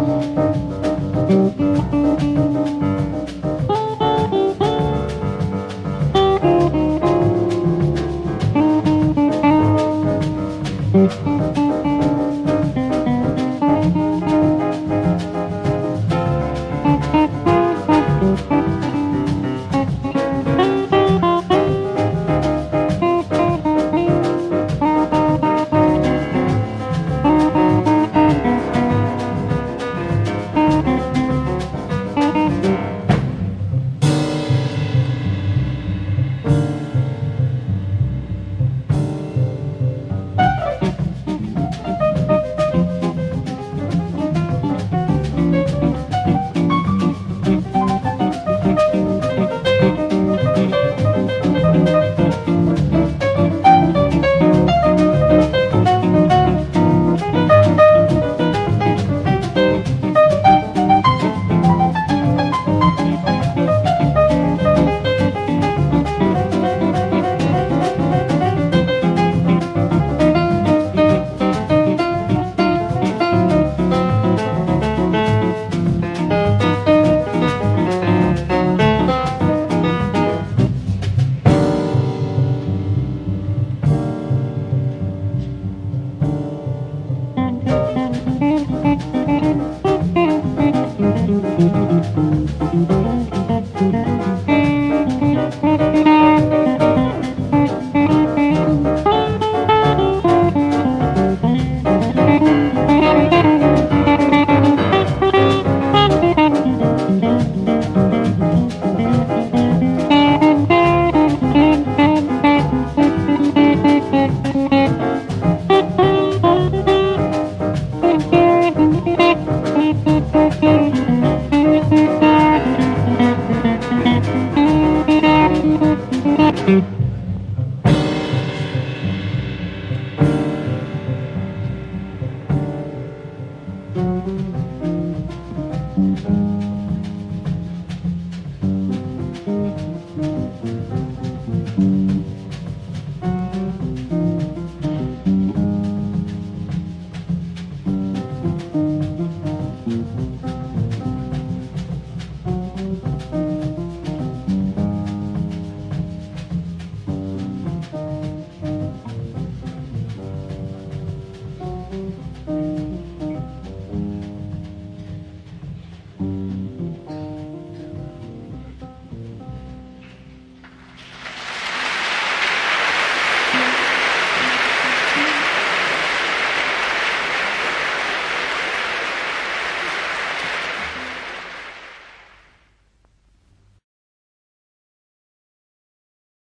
Música